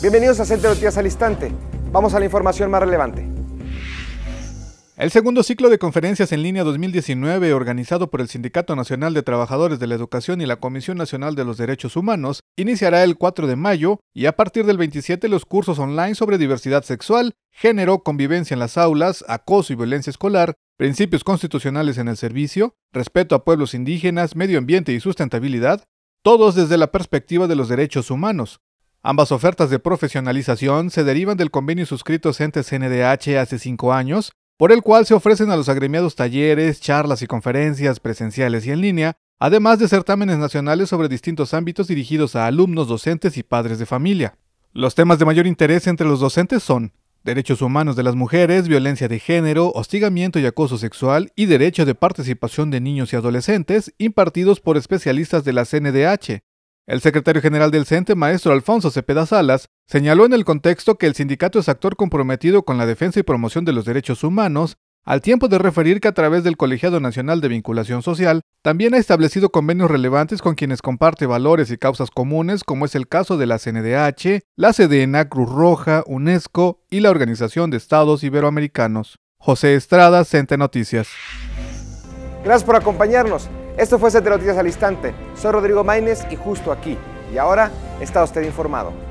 Bienvenidos a Centro Noticias al Instante. Vamos a la información más relevante. El segundo ciclo de conferencias en línea 2019, organizado por el Sindicato Nacional de Trabajadores de la Educación y la Comisión Nacional de los Derechos Humanos, iniciará el 4 de mayo y a partir del 27 los cursos online sobre diversidad sexual, género, convivencia en las aulas, acoso y violencia escolar, principios constitucionales en el servicio, respeto a pueblos indígenas, medio ambiente y sustentabilidad, todos desde la perspectiva de los derechos humanos, Ambas ofertas de profesionalización se derivan del convenio suscrito ente CNDH hace cinco años, por el cual se ofrecen a los agremiados talleres, charlas y conferencias presenciales y en línea, además de certámenes nacionales sobre distintos ámbitos dirigidos a alumnos, docentes y padres de familia. Los temas de mayor interés entre los docentes son derechos humanos de las mujeres, violencia de género, hostigamiento y acoso sexual y derecho de participación de niños y adolescentes impartidos por especialistas de la CNDH, el secretario general del CENTE, maestro Alfonso Cepeda Salas, señaló en el contexto que el sindicato es actor comprometido con la defensa y promoción de los derechos humanos, al tiempo de referir que a través del Colegiado Nacional de Vinculación Social también ha establecido convenios relevantes con quienes comparte valores y causas comunes, como es el caso de la CNDH, la CDNA Cruz Roja, UNESCO y la Organización de Estados Iberoamericanos. José Estrada, CENTE Noticias. Gracias por acompañarnos. Esto fue Centro Noticias al Instante. Soy Rodrigo Maínez y justo aquí. Y ahora está usted informado.